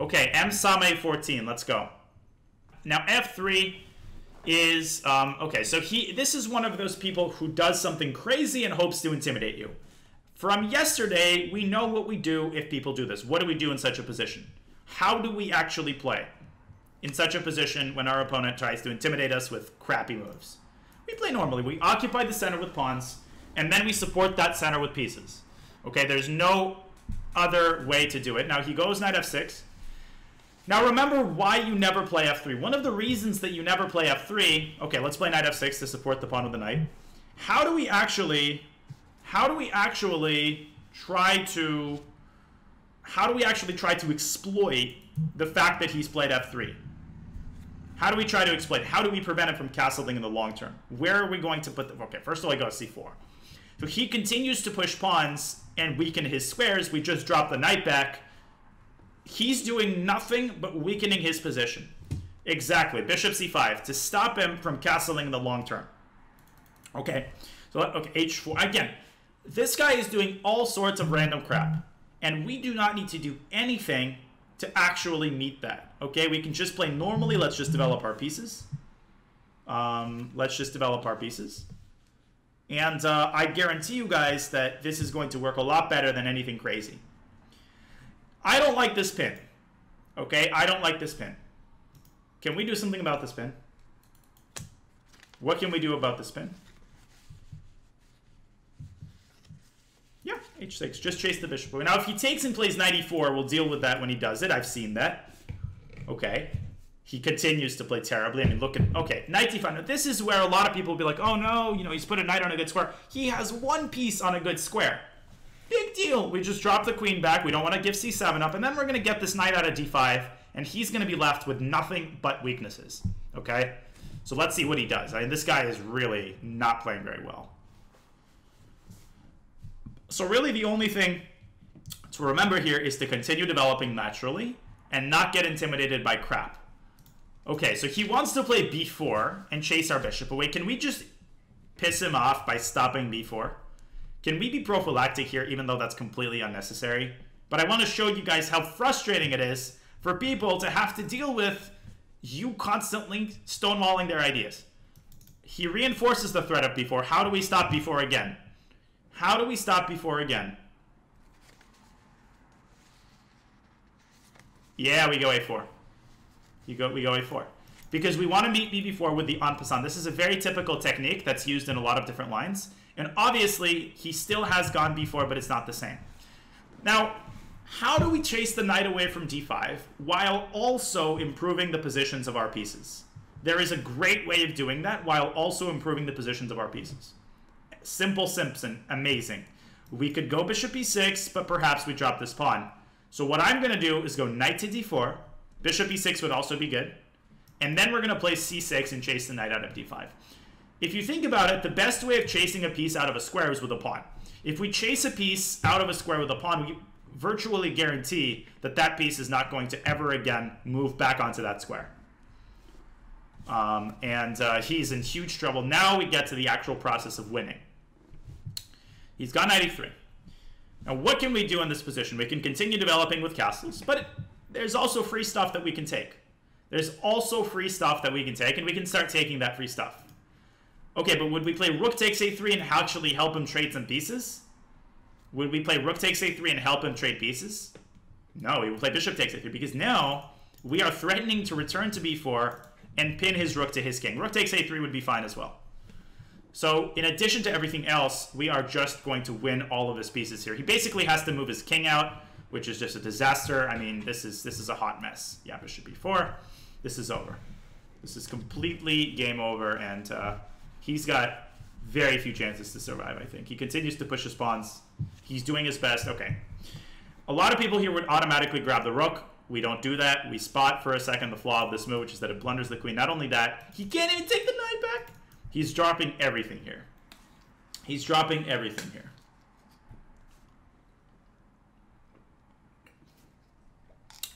Okay, M Same 14. Let's go. Now F3 is um, okay. So he this is one of those people who does something crazy and hopes to intimidate you. From yesterday, we know what we do if people do this. What do we do in such a position? How do we actually play in such a position when our opponent tries to intimidate us with crappy moves? We play normally. We occupy the center with pawns, and then we support that center with pieces. Okay, there's no other way to do it. Now he goes knight f6. Now remember why you never play f3. One of the reasons that you never play f3, okay, let's play knight f6 to support the pawn with the knight. How do we actually, how do we actually try to, how do we actually try to exploit the fact that he's played f3? How do we try to exploit? How do we prevent him from castling in the long term? Where are we going to put the, okay, first of all, I go c4. So he continues to push pawns and weaken his squares. We just drop the knight back he's doing nothing but weakening his position. Exactly. Bishop c5 to stop him from castling in the long term. Okay. So okay, h4 again. This guy is doing all sorts of random crap, and we do not need to do anything to actually meet that. Okay, we can just play normally. Let's just develop our pieces. Um, let's just develop our pieces. And uh, I guarantee you guys that this is going to work a lot better than anything crazy. I don't like this pin. Okay, I don't like this pin. Can we do something about this pin? What can we do about this pin? Yeah, h6. Just chase the bishop. Now, if he takes and plays knight e4, we'll deal with that when he does it. I've seen that. Okay. He continues to play terribly. I mean, look at... Okay, knight e5. Now, this is where a lot of people will be like, oh, no, you know, he's put a knight on a good square. He has one piece on a good square. Big deal. We just drop the queen back. We don't want to give c7 up. And then we're going to get this knight out of d5. And he's going to be left with nothing but weaknesses. Okay? So let's see what he does. I mean, this guy is really not playing very well. So really the only thing to remember here is to continue developing naturally and not get intimidated by crap. Okay, so he wants to play b4 and chase our bishop away. Can we just piss him off by stopping b4? Can we be prophylactic here, even though that's completely unnecessary? But I want to show you guys how frustrating it is for people to have to deal with you constantly stonewalling their ideas. He reinforces the threat of b4. How do we stop b4 again? How do we stop b4 again? Yeah, we go a4. You go, we go a4. Because we want to meet bb4 with the en passant. This is a very typical technique that's used in a lot of different lines. And obviously, he still has gone b4, but it's not the same. Now, how do we chase the knight away from d5 while also improving the positions of our pieces? There is a great way of doing that while also improving the positions of our pieces. Simple Simpson, amazing. We could go bishop e6, but perhaps we drop this pawn. So what I'm going to do is go knight to d4. Bishop e6 would also be good. And then we're going to play c6 and chase the knight out of d5. If you think about it, the best way of chasing a piece out of a square is with a pawn. If we chase a piece out of a square with a pawn, we virtually guarantee that that piece is not going to ever again move back onto that square. Um, and uh, he's in huge trouble. Now we get to the actual process of winning. He's got 93. Now what can we do in this position? We can continue developing with castles, but there's also free stuff that we can take. There's also free stuff that we can take, and we can start taking that free stuff. Okay, but would we play rook takes a3 and actually help him trade some pieces? Would we play rook takes a3 and help him trade pieces? No, we would play bishop takes a3 because now we are threatening to return to b4 and pin his rook to his king. Rook takes a3 would be fine as well. So in addition to everything else, we are just going to win all of his pieces here. He basically has to move his king out, which is just a disaster. I mean, this is this is a hot mess. Yeah, bishop b4. This is over. This is completely game over, and uh, he's got very few chances to survive, I think. He continues to push his pawns. He's doing his best. Okay. A lot of people here would automatically grab the rook. We don't do that. We spot for a second the flaw of this move, which is that it blunders the queen. Not only that, he can't even take the knight back. He's dropping everything here. He's dropping everything here.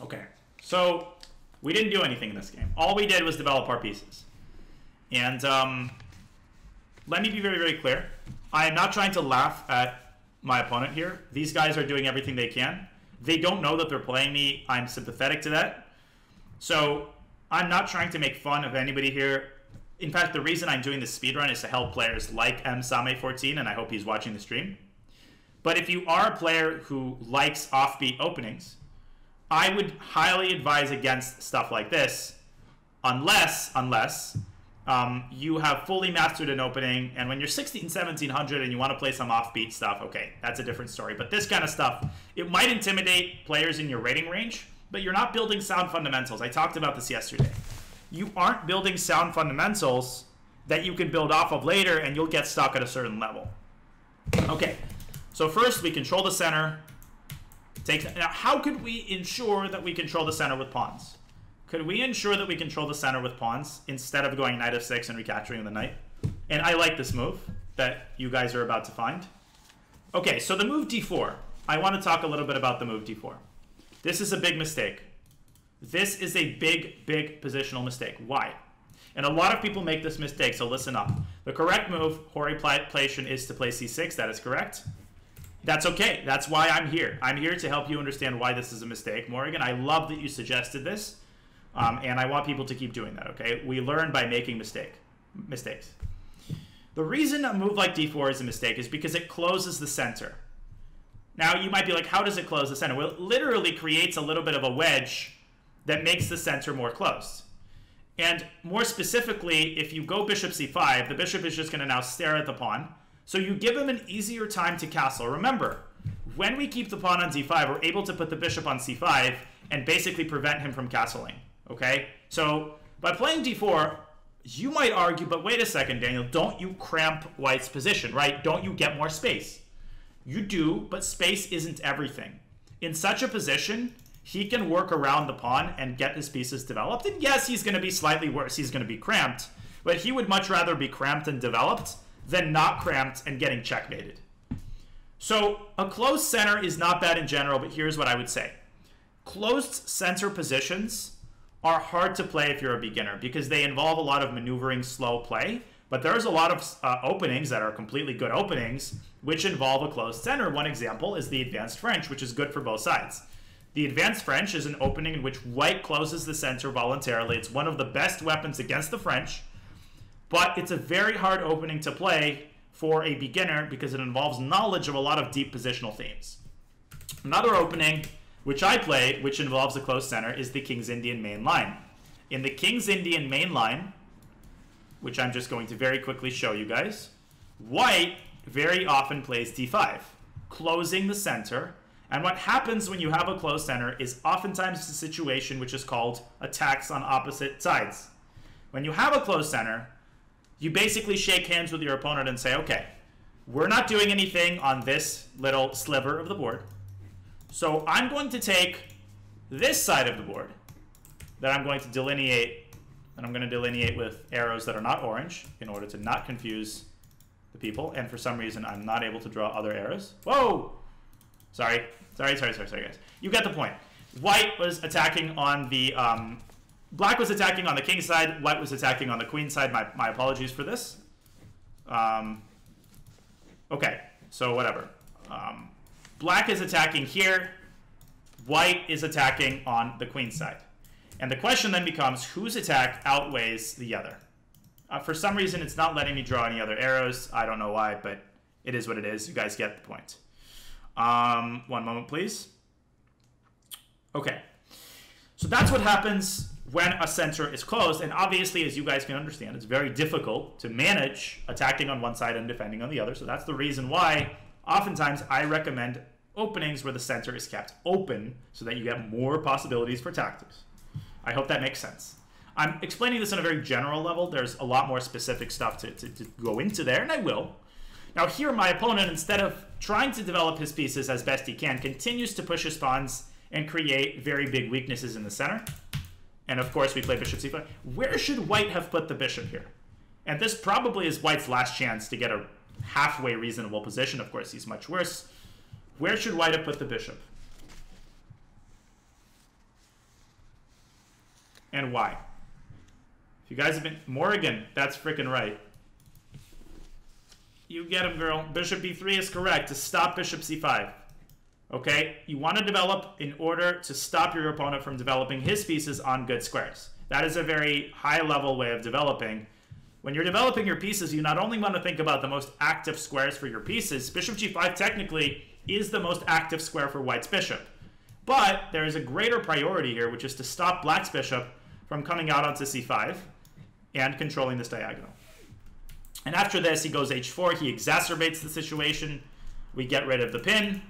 Okay. So, we didn't do anything in this game. All we did was develop our pieces. And, um, let me be very, very clear. I am not trying to laugh at my opponent here. These guys are doing everything they can. They don't know that they're playing me. I'm sympathetic to that. So I'm not trying to make fun of anybody here. In fact, the reason I'm doing this speedrun is to help players like M Same14, and I hope he's watching the stream. But if you are a player who likes offbeat openings, I would highly advise against stuff like this, unless, unless um, you have fully mastered an opening, and when you're 16, 1700 and you want to play some offbeat stuff, okay, that's a different story. But this kind of stuff, it might intimidate players in your rating range, but you're not building sound fundamentals. I talked about this yesterday. You aren't building sound fundamentals that you can build off of later, and you'll get stuck at a certain level. Okay, so first we control the center. Take now, how could we ensure that we control the center with pawns? Could we ensure that we control the center with pawns instead of going knight f6 and recapturing the knight? And I like this move that you guys are about to find. Okay, so the move d4. I want to talk a little bit about the move d4. This is a big mistake. This is a big, big positional mistake. Why? And a lot of people make this mistake, so listen up. The correct move, Hori Horiplation, is to play c6. That is correct. That's okay. That's why I'm here. I'm here to help you understand why this is a mistake. Morgan, I love that you suggested this. Um, and I want people to keep doing that, okay? We learn by making mistake, mistakes. The reason a move like d4 is a mistake is because it closes the center. Now, you might be like, how does it close the center? Well, it literally creates a little bit of a wedge that makes the center more closed. And more specifically, if you go bishop c5, the bishop is just going to now stare at the pawn. So you give him an easier time to castle. Remember, when we keep the pawn on d5, we're able to put the bishop on c5 and basically prevent him from castling. Okay? So by playing d4, you might argue, but wait a second, Daniel, don't you cramp white's position, right? Don't you get more space? You do, but space isn't everything. In such a position, he can work around the pawn and get his pieces developed. And yes, he's going to be slightly worse. He's going to be cramped, but he would much rather be cramped and developed than not cramped and getting checkmated. So a closed center is not bad in general, but here's what I would say. Closed center positions are hard to play if you're a beginner because they involve a lot of maneuvering slow play. But there's a lot of uh, openings that are completely good openings which involve a closed center. One example is the advanced French, which is good for both sides. The advanced French is an opening in which white closes the center voluntarily. It's one of the best weapons against the French, but it's a very hard opening to play for a beginner because it involves knowledge of a lot of deep positional themes. Another opening which I play, which involves a close center, is the King's Indian main line. In the King's Indian main line, which I'm just going to very quickly show you guys, white very often plays d5, closing the center. And what happens when you have a closed center is oftentimes a situation which is called attacks on opposite sides. When you have a closed center, you basically shake hands with your opponent and say, okay, we're not doing anything on this little sliver of the board. So I'm going to take this side of the board that I'm going to delineate, and I'm going to delineate with arrows that are not orange in order to not confuse the people. And for some reason, I'm not able to draw other arrows. Whoa! Sorry, sorry, sorry, sorry, sorry, guys. You get the point. White was attacking on the, um, black was attacking on the king side, white was attacking on the queen side. My, my apologies for this. Um, okay, so whatever. Um, Black is attacking here. White is attacking on the queen side. And the question then becomes, whose attack outweighs the other? Uh, for some reason, it's not letting me draw any other arrows. I don't know why, but it is what it is. You guys get the point. Um, one moment, please. Okay. So that's what happens when a center is closed. And obviously, as you guys can understand, it's very difficult to manage attacking on one side and defending on the other. So that's the reason why oftentimes I recommend openings where the center is kept open so that you get more possibilities for tactics. I hope that makes sense. I'm explaining this on a very general level. There's a lot more specific stuff to, to, to go into there, and I will. Now here, my opponent, instead of trying to develop his pieces as best he can, continues to push his pawns and create very big weaknesses in the center. And of course, we play bishop c5. Where should white have put the bishop here? And this probably is white's last chance to get a halfway reasonable position. Of course, he's much worse. Where should white have put the bishop? And why? If you guys have been... Morrigan, that's freaking right. You get him, girl. Bishop b3 is correct to stop bishop c5. Okay, you want to develop in order to stop your opponent from developing his pieces on good squares. That is a very high level way of developing. When you're developing your pieces, you not only want to think about the most active squares for your pieces, bishop g5 technically is the most active square for white's bishop. But there is a greater priority here, which is to stop black's bishop from coming out onto c5 and controlling this diagonal. And after this, he goes h4. He exacerbates the situation. We get rid of the pin.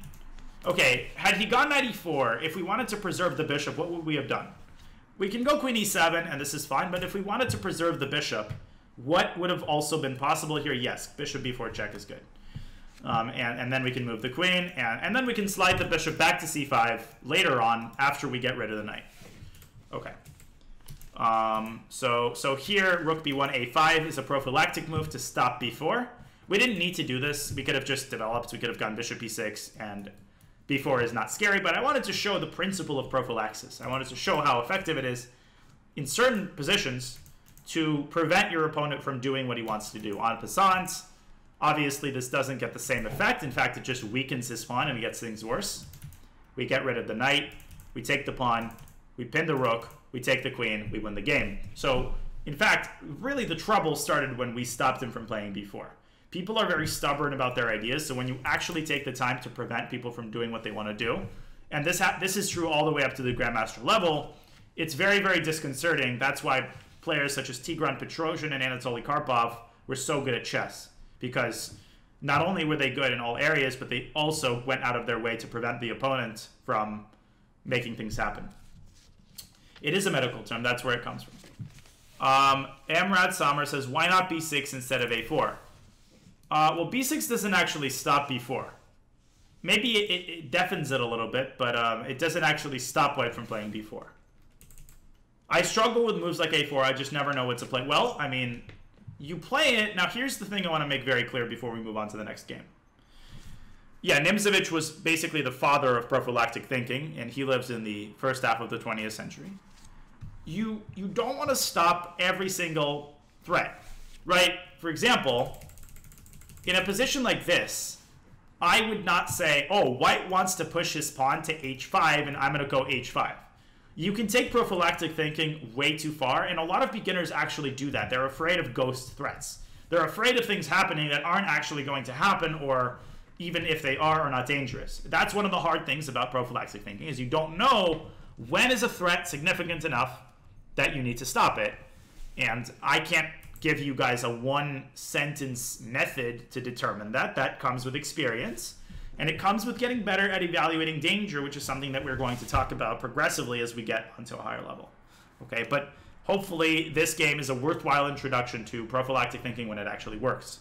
Okay, had he gone knight e4, if we wanted to preserve the bishop, what would we have done? We can go queen e7, and this is fine, but if we wanted to preserve the bishop, what would have also been possible here? Yes, bishop b4 check is good. Um, and, and then we can move the queen, and, and then we can slide the bishop back to c5 later on after we get rid of the knight. Okay. Um, so, so here, rook b1, a5 is a prophylactic move to stop b4. We didn't need to do this. We could have just developed. We could have gone bishop b6, and b4 is not scary, but I wanted to show the principle of prophylaxis. I wanted to show how effective it is in certain positions to prevent your opponent from doing what he wants to do. En passant, obviously this doesn't get the same effect. In fact, it just weakens his pawn and it gets things worse. We get rid of the knight, we take the pawn, we pin the rook, we take the queen, we win the game. So, in fact, really the trouble started when we stopped him from playing b4. People are very stubborn about their ideas, so when you actually take the time to prevent people from doing what they want to do, and this this is true all the way up to the grandmaster level, it's very very disconcerting. That's why players such as Tigran Petrosian and Anatoly Karpov were so good at chess because not only were they good in all areas, but they also went out of their way to prevent the opponent from making things happen. It is a medical term. That's where it comes from. Um, Amrad Samar says, why not b6 instead of a4? Uh, well, b6 doesn't actually stop b4. Maybe it, it, it deafens it a little bit, but um, it doesn't actually stop white from playing b4. I struggle with moves like a4. I just never know what to play. Well, I mean, you play it. Now, here's the thing I want to make very clear before we move on to the next game. Yeah, Nimzovich was basically the father of prophylactic thinking, and he lives in the first half of the 20th century you you don't want to stop every single threat, right? For example, in a position like this, I would not say, "Oh, white wants to push his pawn to h5 and I'm going to go h5." You can take prophylactic thinking way too far, and a lot of beginners actually do that. They're afraid of ghost threats. They're afraid of things happening that aren't actually going to happen or even if they are are not dangerous. That's one of the hard things about prophylactic thinking is you don't know when is a threat significant enough that you need to stop it. And I can't give you guys a one sentence method to determine that. That comes with experience. And it comes with getting better at evaluating danger, which is something that we're going to talk about progressively as we get onto a higher level. Okay, but hopefully this game is a worthwhile introduction to prophylactic thinking when it actually works.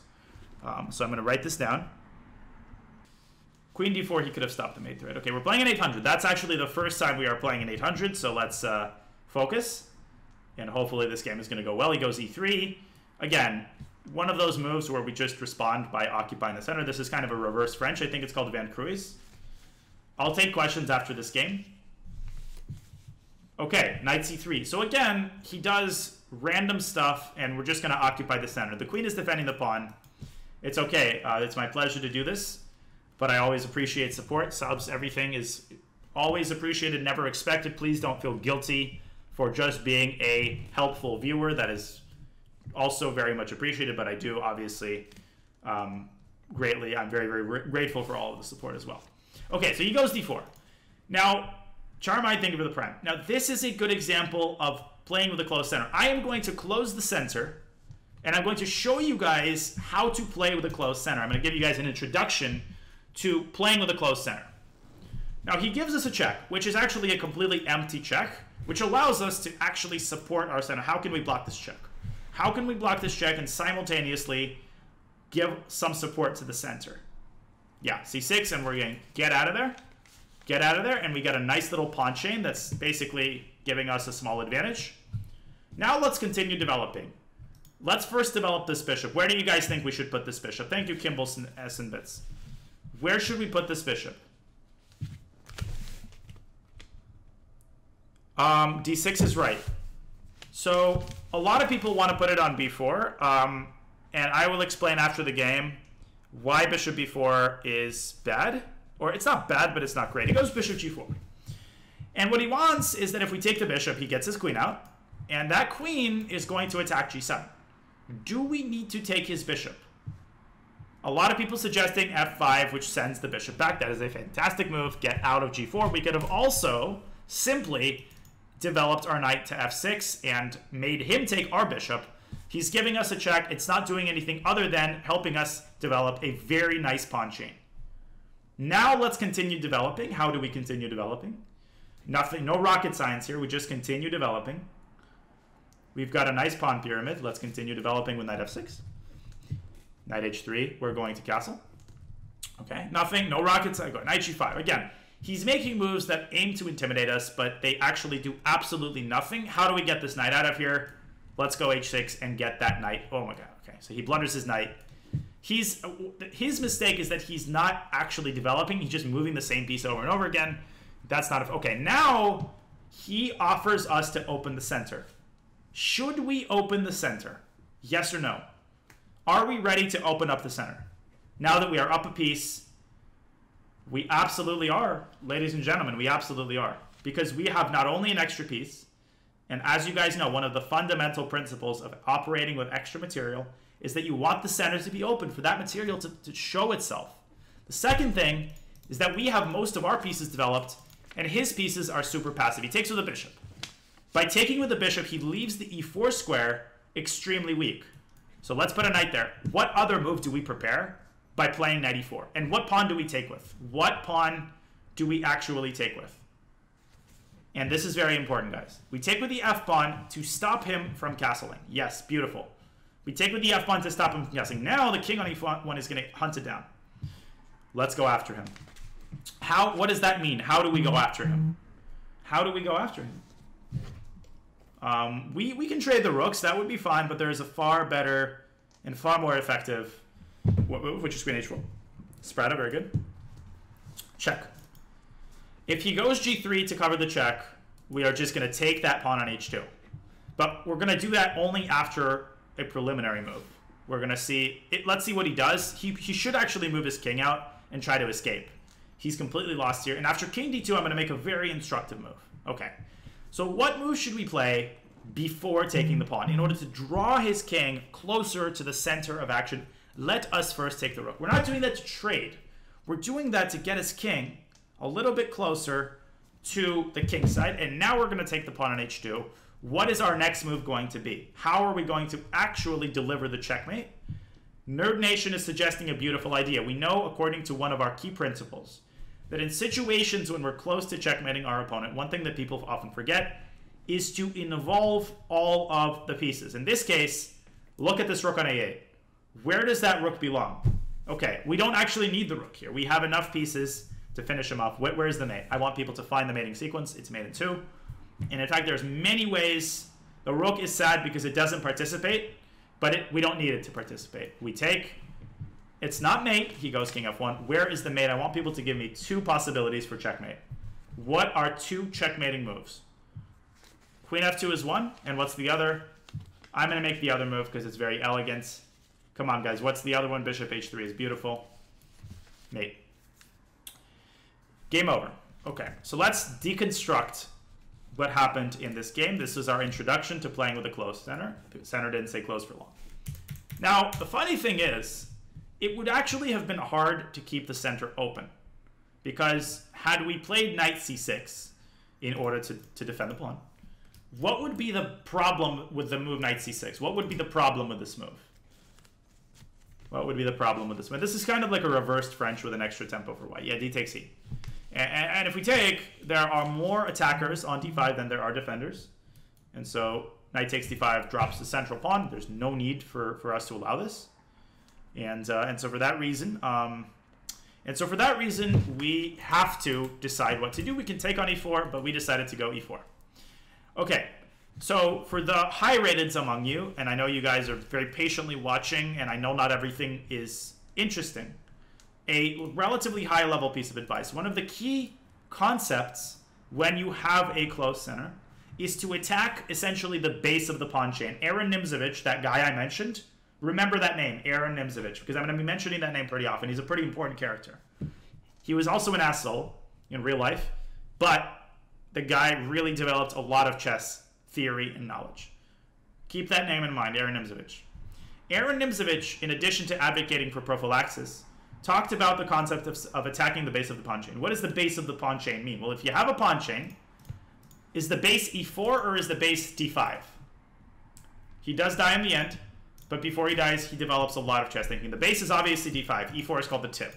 Um, so I'm going to write this down. Queen d4, he could have stopped the mate threat. Okay, we're playing an 800. That's actually the first time we are playing an 800, so let's uh, focus and hopefully this game is going to go well. He goes e3. Again, one of those moves where we just respond by occupying the center. This is kind of a reverse French. I think it's called Van Cruys. I'll take questions after this game. Okay, knight c3. So again, he does random stuff, and we're just going to occupy the center. The queen is defending the pawn. It's okay. Uh, it's my pleasure to do this, but I always appreciate support. Subs, everything is always appreciated, never expected. Please don't feel guilty for just being a helpful viewer. That is also very much appreciated, but I do obviously um, greatly, I'm very, very grateful for all of the support as well. Okay, so he goes d4. Now, Charmide, thank you for the prime. Now, this is a good example of playing with a closed center. I am going to close the center, and I'm going to show you guys how to play with a closed center. I'm going to give you guys an introduction to playing with a closed center. Now, he gives us a check, which is actually a completely empty check which allows us to actually support our center. How can we block this check? How can we block this check and simultaneously give some support to the center? Yeah, c6, and we're going to get out of there. Get out of there, and we got a nice little pawn chain that's basically giving us a small advantage. Now let's continue developing. Let's first develop this bishop. Where do you guys think we should put this bishop? Thank you, Kimball S and Bits. Where should we put this bishop? Um, d6 is right. So a lot of people want to put it on b4, um, and I will explain after the game why bishop b4 is bad, Or it's not bad, but it's not great. He goes bishop g4. And what he wants is that if we take the bishop, he gets his queen out. And that queen is going to attack g7. Do we need to take his bishop? A lot of people suggesting f5, which sends the bishop back. That is a fantastic move. Get out of g4. We could have also simply developed our knight to f6 and made him take our bishop. He's giving us a check. It's not doing anything other than helping us develop a very nice pawn chain. Now let's continue developing. How do we continue developing? Nothing, no rocket science here. We just continue developing. We've got a nice pawn pyramid. Let's continue developing with knight f6. Knight h3, we're going to castle. Okay, nothing, no rockets. I go knight g5. Again, he's making moves that aim to intimidate us, but they actually do absolutely nothing. How do we get this knight out of here? Let's go h6 and get that knight. Oh my god, okay. So he blunders his knight. He's His mistake is that he's not actually developing. He's just moving the same piece over and over again. That's not... A, okay, now he offers us to open the center. Should we open the center? Yes or no? Are we ready to open up the center? Now that we are up a piece, we absolutely are, ladies and gentlemen, we absolutely are. Because we have not only an extra piece, and as you guys know, one of the fundamental principles of operating with extra material is that you want the center to be open for that material to, to show itself. The second thing is that we have most of our pieces developed, and his pieces are super passive. He takes with the bishop. By taking with the bishop, he leaves the e4 square extremely weak. So let's put a knight there. What other move do we prepare? By playing knight e4. And what pawn do we take with? What pawn do we actually take with? And this is very important, guys. We take with the f pawn to stop him from castling. Yes, beautiful. We take with the f pawn to stop him from castling. Now the king on e1 is going to hunt it down. Let's go after him. How? What does that mean? How do we go after him? How do we go after him? Um, we, we can trade the rooks. That would be fine, but there's a far better and far more effective which is queen h4. Spread very good. Check. If he goes g3 to cover the check, we are just going to take that pawn on h2. But we're going to do that only after a preliminary move. We're going to see... It, let's see what he does. He, he should actually move his king out and try to escape. He's completely lost here. And after king d2, I'm going to make a very instructive move. Okay. So what move should we play before taking the pawn in order to draw his king closer to the center of action? Let us first take the rook. We're not doing that to trade. We're doing that to get his king a little bit closer to the king side. And now we're going to take the pawn on h2. What is our next move going to be? How are we going to actually deliver the checkmate? Nerd Nation is suggesting a beautiful idea. We know, according to one of our key principles, that in situations when we're close to checkmating our opponent, one thing that people often forget is to involve all of the pieces. In this case, look at this rook on a8. Where does that rook belong? Okay, we don't actually need the rook here. We have enough pieces to finish him off. Where's the mate? I want people to find the mating sequence. It's mate in two. And in fact, there's many ways. The rook is sad because it doesn't participate, but it, we don't need it to participate. We take, it's not mate. He goes king f1. Where is the mate? I want people to give me two possibilities for checkmate. What are two checkmating moves? Queen f2 is one, and what's the other? I'm going to make the other move because it's very elegant. Come on, guys. What's the other one? Bishop h3 is beautiful. Mate. Game over. Okay, so let's deconstruct what happened in this game. This is our introduction to playing with a closed center. The center didn't stay closed for long. Now, the funny thing is, it would actually have been hard to keep the center open. Because had we played knight c6 in order to, to defend the pawn, what would be the problem with the move knight c6? What would be the problem with this move? What would be the problem with this one? This is kind of like a reversed French with an extra tempo for white. Yeah, d takes e. And, and, if we take, there are more attackers on d5 than there are defenders. And so knight takes d5 drops the central pawn. There's no need for, for us to allow this. And, uh, and so for that reason, um, and so for that reason, we have to decide what to do. We can take on e4, but we decided to go e4. Okay, so for the high rateds among you, and I know you guys are very patiently watching, and I know not everything is interesting, a relatively high level piece of advice. One of the key concepts when you have a close center is to attack essentially the base of the pawn chain. Aaron Nimzovich, that guy I mentioned, remember that name, Aaron Nimzovich, because I'm going to be mentioning that name pretty often. He's a pretty important character. He was also an asshole in real life, but the guy really developed a lot of chess theory and knowledge. Keep that name in mind, Aaron Nimzovich. Aaron Nimzovich, in addition to advocating for prophylaxis, talked about the concept of, of attacking the base of the pawn chain. What does the base of the pawn chain mean? Well, if you have a pawn chain, is the base e4 or is the base d5? He does die in the end, but before he dies, he develops a lot of chess thinking. The base is obviously d5. e4 is called the tip.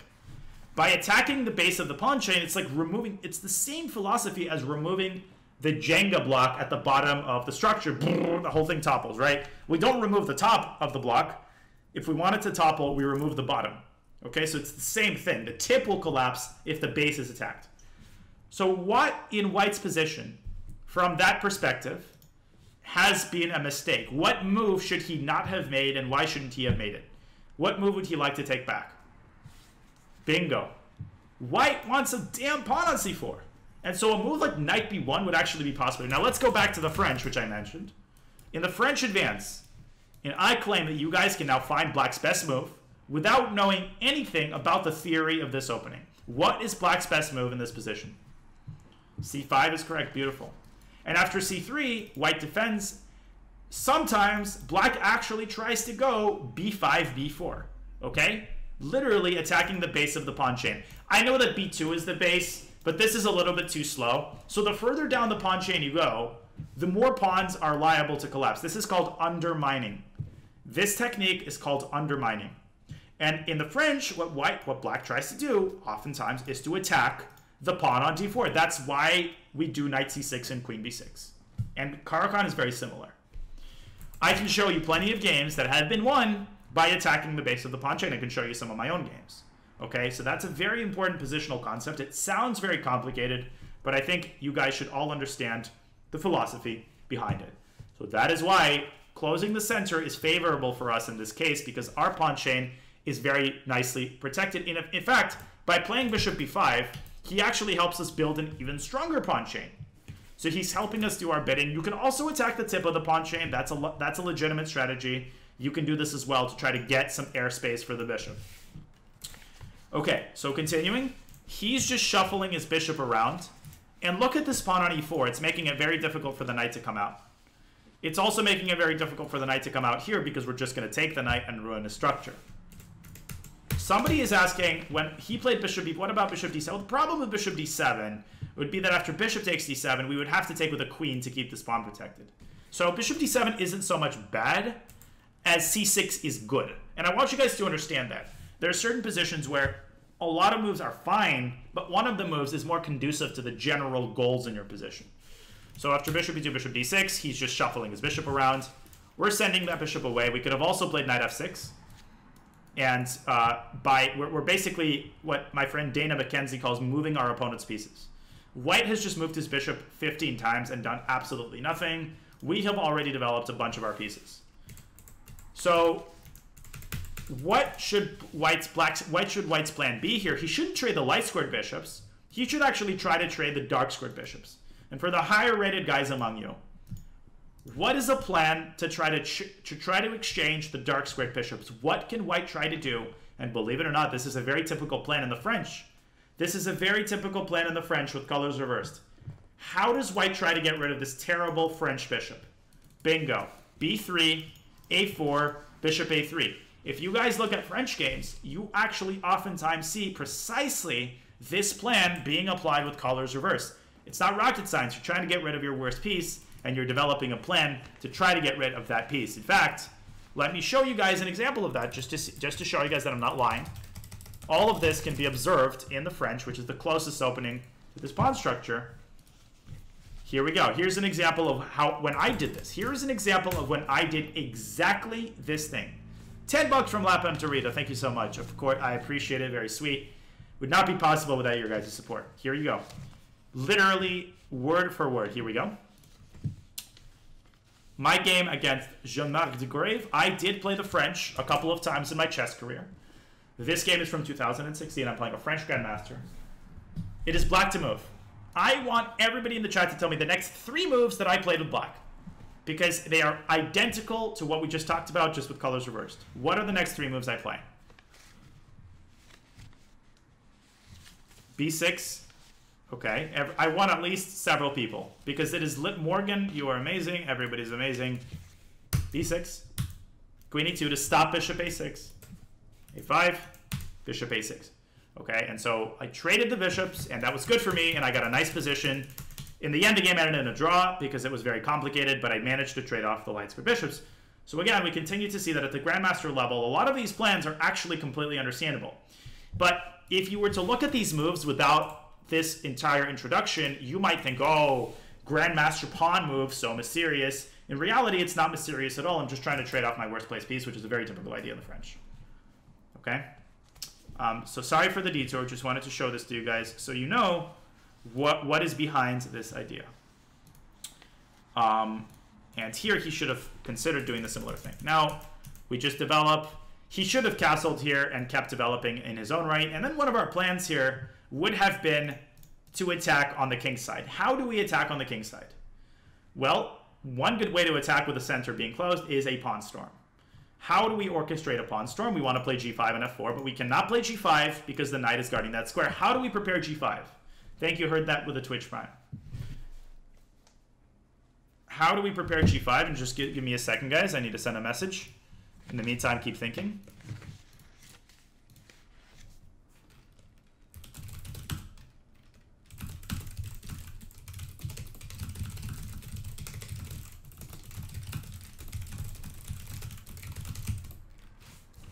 By attacking the base of the pawn chain, it's like removing, it's the same philosophy as removing the Jenga block at the bottom of the structure. The whole thing topples, right? We don't remove the top of the block. If we want it to topple, we remove the bottom. Okay, so it's the same thing. The tip will collapse if the base is attacked. So what in White's position, from that perspective, has been a mistake? What move should he not have made and why shouldn't he have made it? What move would he like to take back? Bingo. White wants a damn pawn on c4. And so a move like knight b1 would actually be possible. Now let's go back to the French, which I mentioned. In the French advance, and I claim that you guys can now find black's best move without knowing anything about the theory of this opening. What is black's best move in this position? c5 is correct, beautiful. And after c3, white defends. Sometimes black actually tries to go b5, b4, okay? Literally attacking the base of the pawn chain. I know that b2 is the base, but this is a little bit too slow. So the further down the pawn chain you go, the more pawns are liable to collapse. This is called undermining. This technique is called undermining. And in the French, what white, what black tries to do, oftentimes, is to attack the pawn on d4. That's why we do knight c6 and queen b6. And Caro-Kann is very similar. I can show you plenty of games that have been won by attacking the base of the pawn chain. I can show you some of my own games. Okay, so that's a very important positional concept. It sounds very complicated, but I think you guys should all understand the philosophy behind it. So that is why closing the center is favorable for us in this case because our pawn chain is very nicely protected. In, in fact, by playing bishop b5, he actually helps us build an even stronger pawn chain. So he's helping us do our bidding. You can also attack the tip of the pawn chain. That's a, that's a legitimate strategy. You can do this as well to try to get some airspace for the bishop. Okay, so continuing. He's just shuffling his bishop around. And look at this pawn on e4. It's making it very difficult for the knight to come out. It's also making it very difficult for the knight to come out here because we're just going to take the knight and ruin his structure. Somebody is asking, when he played bishop b, what about bishop d7? Well, the problem with bishop d7 would be that after bishop takes d7, we would have to take with a queen to keep this pawn protected. So bishop d7 isn't so much bad as c6 is good. And I want you guys to understand that. There are certain positions where a lot of moves are fine, but one of the moves is more conducive to the general goals in your position. So after bishop b2, bishop d6, he's just shuffling his bishop around. We're sending that bishop away. We could have also played knight f6. And uh, by we're, we're basically what my friend Dana Mackenzie calls moving our opponent's pieces. White has just moved his bishop 15 times and done absolutely nothing. We have already developed a bunch of our pieces. So what should White's black what should White's plan be here? He shouldn't trade the light squared bishops. He should actually try to trade the dark squared bishops. And for the higher rated guys among you, what is a plan to try to to try to exchange the dark squared bishops? What can White try to do? And believe it or not, this is a very typical plan in the French. This is a very typical plan in the French with colors reversed. How does White try to get rid of this terrible French bishop? Bingo. b3, a4, bishop a3. If you guys look at French games, you actually oftentimes see precisely this plan being applied with colors reversed. It's not rocket science. You're trying to get rid of your worst piece, and you're developing a plan to try to get rid of that piece. In fact, let me show you guys an example of that just to, just to show you guys that I'm not lying. All of this can be observed in the French, which is the closest opening to this pawn structure. Here we go. Here's an example of how when I did this. Here is an example of when I did exactly this thing. 10 bucks from Lapam Torita. Thank you so much. Of course, I appreciate it. Very sweet. Would not be possible without your guys' support. Here you go. Literally, word for word. Here we go. My game against Jean-Marc Degraeve. I did play the French a couple of times in my chess career. This game is from 2016. I'm playing a French Grandmaster. It is black to move. I want everybody in the chat to tell me the next three moves that I played with black because they are identical to what we just talked about, just with colors reversed. What are the next three moves I play? b6. Okay, I want at least several people because it is Lit Morgan. You are amazing. Everybody's amazing. b6. Queen e2 to stop bishop a6. a5. Bishop a6. Okay, and so I traded the bishops, and that was good for me, and I got a nice position. In the end, the game ended in a draw because it was very complicated, but I managed to trade off the lights for bishops. So again, we continue to see that at the Grandmaster level, a lot of these plans are actually completely understandable. But if you were to look at these moves without this entire introduction, you might think, oh, Grandmaster pawn move, so mysterious. In reality, it's not mysterious at all. I'm just trying to trade off my worst place piece, which is a very typical idea in the French. Okay? Um, so sorry for the detour. Just wanted to show this to you guys so you know what, what is behind this idea. Um, and here he should have considered doing the similar thing. Now, we just develop. He should have castled here and kept developing in his own right. And then one of our plans here would have been to attack on the king side. How do we attack on the king side? Well, one good way to attack with the center being closed is a pawn storm. How do we orchestrate a pawn storm? We want to play g5 and f4, but we cannot play g5 because the knight is guarding that square. How do we prepare g5? Thank you, heard that with a Twitch Prime how do we prepare g5? And just give, give me a second, guys. I need to send a message. In the meantime, keep thinking.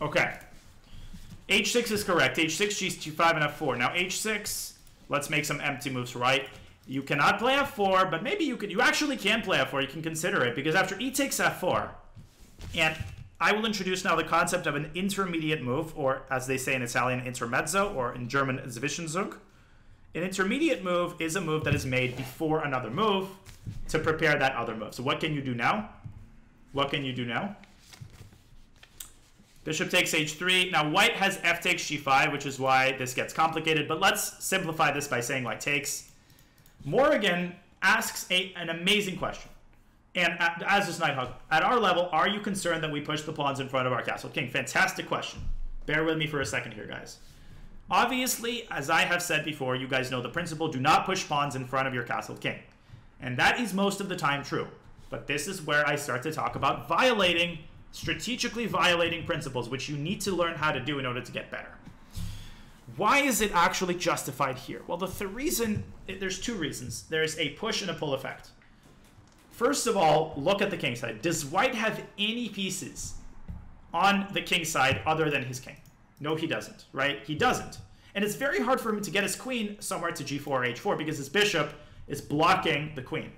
Okay. h6 is correct. h6, g5, and f4. Now h6, let's make some empty moves, right? You cannot play f4, but maybe you could. You actually can play f4. You can consider it because after e takes f4, and I will introduce now the concept of an intermediate move, or as they say in Italian, intermezzo, or in German, Zwischenzug. An intermediate move is a move that is made before another move to prepare that other move. So what can you do now? What can you do now? Bishop takes h3. Now white has f takes g5, which is why this gets complicated. But let's simplify this by saying white takes. Morrigan asks a, an amazing question. And as does Nighthawk, at our level, are you concerned that we push the pawns in front of our castle king? Fantastic question. Bear with me for a second here, guys. Obviously, as I have said before, you guys know the principle, do not push pawns in front of your castle king. And that is most of the time true. But this is where I start to talk about violating, strategically violating principles, which you need to learn how to do in order to get better. Why is it actually justified here? Well, the th reason, eh, there's two reasons. There's a push and a pull effect. First of all, look at the king side. Does white have any pieces on the king side other than his king? No, he doesn't, right? He doesn't. And it's very hard for him to get his queen somewhere to g4 or h4 because his bishop is blocking the queen.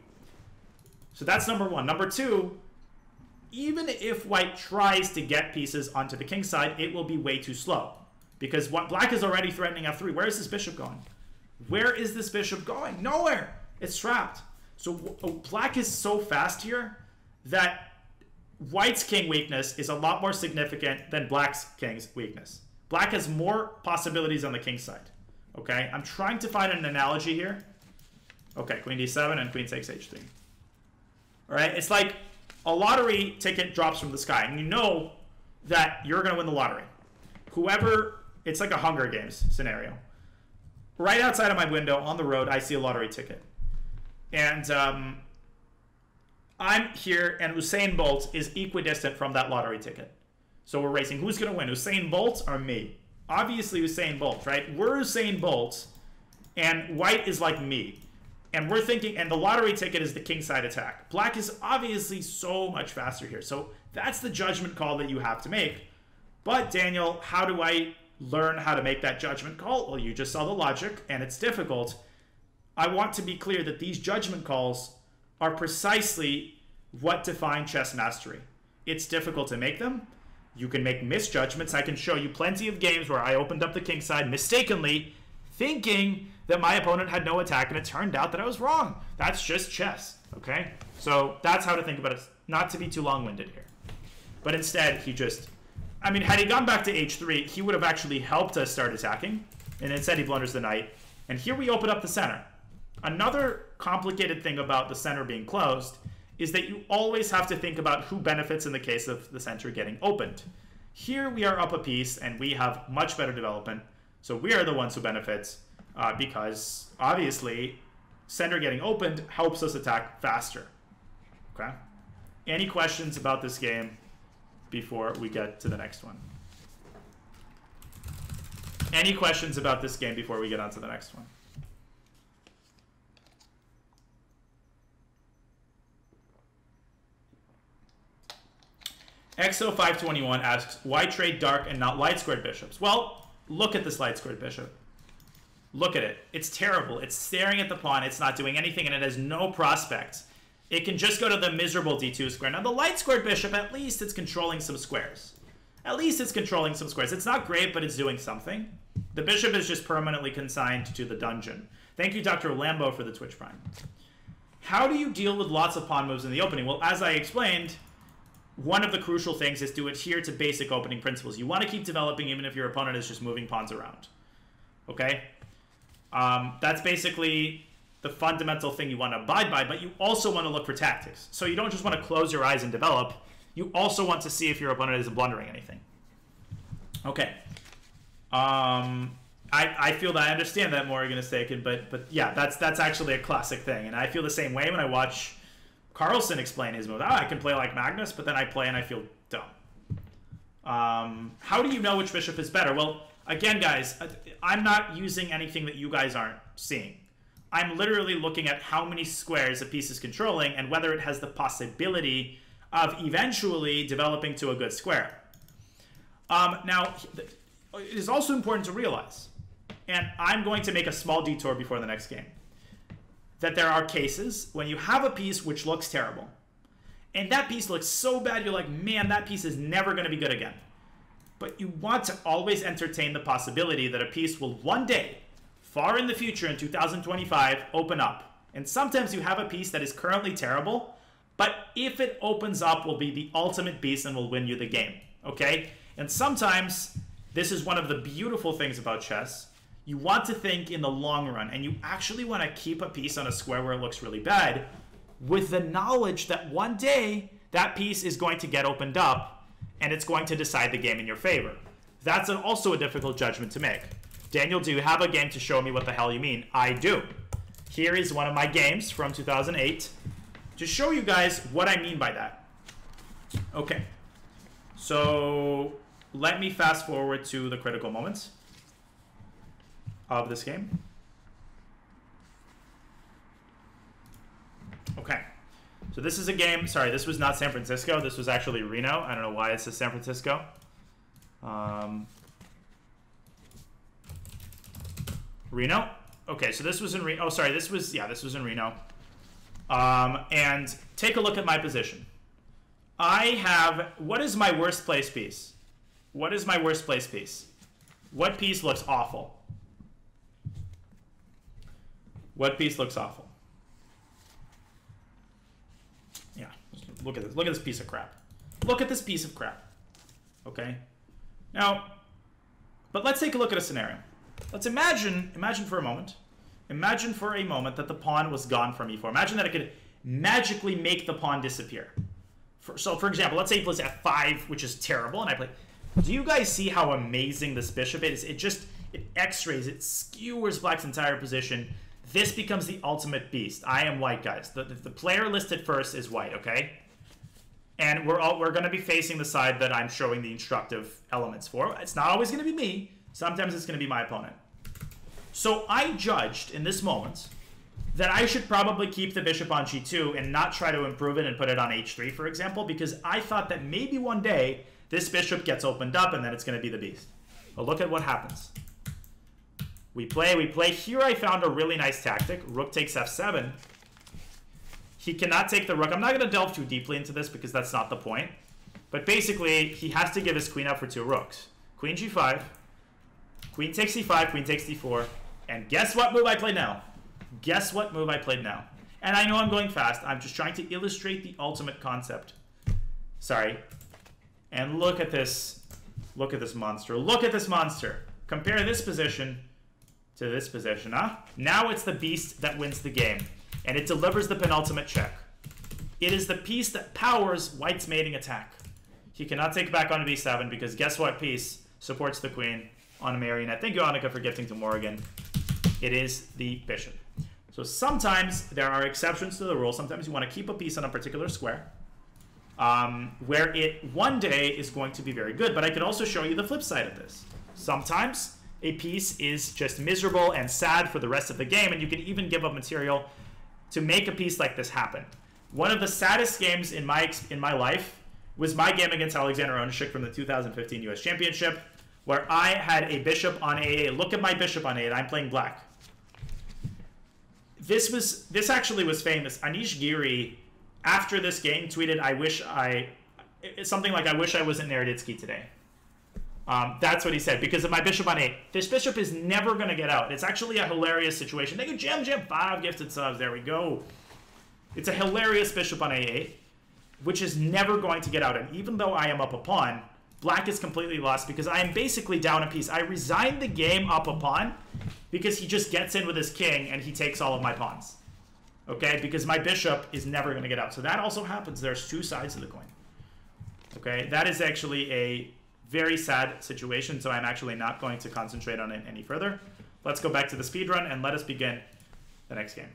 So that's number one. Number two, even if white tries to get pieces onto the king side, it will be way too slow. Because what black is already threatening f3. Where is this bishop going? Where is this bishop going? Nowhere. It's trapped. So oh, black is so fast here that white's king weakness is a lot more significant than black's king's weakness. Black has more possibilities on the king side. Okay, I'm trying to find an analogy here. Okay, queen d7 and queen takes h3. All right, it's like a lottery ticket drops from the sky, and you know that you're going to win the lottery. Whoever it's like a Hunger Games scenario. Right outside of my window on the road, I see a lottery ticket. And um, I'm here, and Usain Bolt is equidistant from that lottery ticket. So we're racing. Who's going to win, Usain Bolt or me? Obviously, Usain Bolt, right? We're Usain Bolt, and white is like me. And we're thinking, and the lottery ticket is the king side attack. Black is obviously so much faster here. So that's the judgment call that you have to make. But, Daniel, how do I learn how to make that judgment call? Well, you just saw the logic, and it's difficult. I want to be clear that these judgment calls are precisely what define chess mastery. It's difficult to make them. You can make misjudgments. I can show you plenty of games where I opened up the king side mistakenly, thinking that my opponent had no attack, and it turned out that I was wrong. That's just chess, okay? So that's how to think about it. Not to be too long-winded here. But instead, he just I mean, had he gone back to h3, he would have actually helped us start attacking. And instead, he blunders the knight. And here we open up the center. Another complicated thing about the center being closed is that you always have to think about who benefits in the case of the center getting opened. Here we are up a piece and we have much better development. So we are the ones who benefits. Uh, because obviously center getting opened helps us attack faster. Okay. Any questions about this game before we get to the next one? Any questions about this game before we get on to the next one? XO521 asks, why trade dark and not light squared bishops? Well, look at this light squared bishop. Look at it. It's terrible. It's staring at the pawn. It's not doing anything, and it has no prospects. It can just go to the miserable d2 square. Now, the light squared bishop, at least it's controlling some squares. At least it's controlling some squares. It's not great, but it's doing something. The bishop is just permanently consigned to the dungeon. Thank you, Dr. Lambo, for the Twitch Prime. How do you deal with lots of pawn moves in the opening? Well, as I explained, one of the crucial things is to adhere to basic opening principles. You want to keep developing even if your opponent is just moving pawns around. Okay? Um, that's basically the fundamental thing you want to abide by, but you also want to look for tactics. So you don't just want to close your eyes and develop. You also want to see if your opponent isn't blundering anything. Okay. Um, I, I feel that I understand that Morgan is taken, but but yeah, that's that's actually a classic thing, and I feel the same way when I watch Carlsen explain his move. Oh, I can play like Magnus, but then I play and I feel dumb. Um, how do you know which bishop is better? Well, again, guys, I'm not using anything that you guys aren't seeing. I'm literally looking at how many squares a piece is controlling and whether it has the possibility of eventually developing to a good square. Um, now, it is also important to realize, and I'm going to make a small detour before the next game, that there are cases when you have a piece which looks terrible, and that piece looks so bad, you're like, man, that piece is never going to be good again. But you want to always entertain the possibility that a piece will one day, far in the future in 2025, open up. And sometimes you have a piece that is currently terrible, but if it opens up, will be the ultimate beast and will win you the game. Okay? And sometimes this is one of the beautiful things about chess. You want to think in the long run, and you actually want to keep a piece on a square where it looks really bad with the knowledge that one day that piece is going to get opened up and it's going to decide the game in your favor. That's an, also a difficult judgment to make. Daniel, do you have a game to show me what the hell you mean? I do. Here is one of my games from 2008 to show you guys what I mean by that. Okay. So let me fast forward to the critical moments of this game. Okay. So this is a game, sorry, this was not San Francisco. This was actually Reno. I don't know why it says San Francisco. Um, Reno? Okay, so this was in Reno. Oh, sorry, this was, yeah, this was in Reno. Um, and take a look at my position. I have, what is my worst place piece? What is my worst place piece? What piece looks awful? What piece looks awful? Yeah, look at this. Look at this piece of crap. Look at this piece of crap. Okay? Now, but let's take a look at a scenario. Let's imagine, imagine for a moment, imagine for a moment that the pawn was gone from e4. Imagine that I could magically make the pawn disappear. For, so, for example, let's say he plays f5, which is terrible, and I play... Do you guys see how amazing this bishop is? It just, it x-rays, it skewers black's entire position. This becomes the ultimate beast. I am white, guys. The, the, the player listed first is white, okay? And we're all, we're going to be facing the side that I'm showing the instructive elements for. It's not always going to be me. Sometimes it's going to be my opponent. So I judged in this moment that I should probably keep the bishop on g2 and not try to improve it and put it on h3, for example, because I thought that maybe one day this bishop gets opened up and then it's going to be the beast. But look at what happens. We play, we play. Here I found a really nice tactic. Rook takes f7. He cannot take the rook. I'm not going to delve too deeply into this because that's not the point. But basically, he has to give his queen up for two rooks. Queen g5. Queen takes c5. Queen takes d4. And guess what move I play now? Guess what move I played now? And I know I'm going fast. I'm just trying to illustrate the ultimate concept. Sorry. And look at this. Look at this monster. Look at this monster. Compare this position to this position, huh? Now it's the beast that wins the game, and it delivers the penultimate check. It is the piece that powers White's mating attack. He cannot take back on b7 because guess what piece supports the queen on a marionette. Thank you, Annika, for gifting to Morgan. it is the bishop. So sometimes there are exceptions to the rule. Sometimes you want to keep a piece on a particular square um, where it one day is going to be very good. But I can also show you the flip side of this. Sometimes a piece is just miserable and sad for the rest of the game, and you can even give up material to make a piece like this happen. One of the saddest games in my in my life was my game against Alexander Onischuk from the 2015 U.S. Championship, where I had a bishop on A8. Look at my bishop on A8. I'm playing black this was this actually was famous. Anish Giri, after this game, tweeted, "I wish I." Something like, "I wish I was in Naroditsky today." Um, that's what he said because of my bishop on eight. This bishop is never going to get out. It's actually a hilarious situation. They go jam jam five gifted subs. There we go. It's a hilarious bishop on a8, which is never going to get out. And even though I am up a pawn, black is completely lost because I am basically down a piece. I resigned the game up a pawn because he just gets in with his king and he takes all of my pawns. Okay, because my bishop is never going to get out. So that also happens. There's two sides of the coin. Okay, that is actually a very sad situation, so I'm actually not going to concentrate on it any further. Let's go back to the speed run and let us begin the next game.